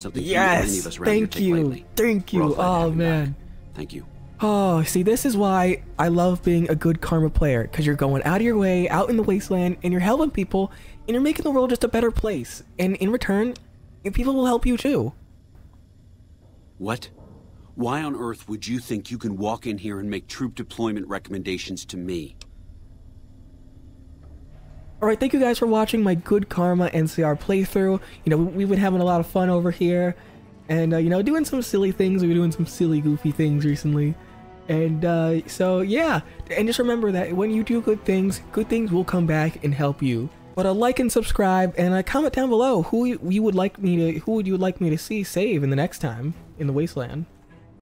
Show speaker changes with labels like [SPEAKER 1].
[SPEAKER 1] Something few, any of
[SPEAKER 2] Yes, thank you, thank you.
[SPEAKER 1] glad to have
[SPEAKER 2] Oh
[SPEAKER 1] you back.
[SPEAKER 2] man.
[SPEAKER 1] Thank you.
[SPEAKER 2] Oh, see, this is why I love being a good karma player, because you're going out of your way, out in the wasteland, and you're helping people, and you're making the world just a better place. And in return, people will help you too.
[SPEAKER 1] What? Why on earth would you think you can walk in here and make troop deployment recommendations to me?
[SPEAKER 2] Alright, thank you guys for watching my Good Karma NCR playthrough. You know, we, we've been having a lot of fun over here. And, uh, you know, doing some silly things. We were doing some silly, goofy things recently. And, uh, so, yeah. And just remember that when you do good things, good things will come back and help you. But uh, like and subscribe, and uh, comment down below who you, you would like me to, who would you like me to see save in the next time in the Wasteland.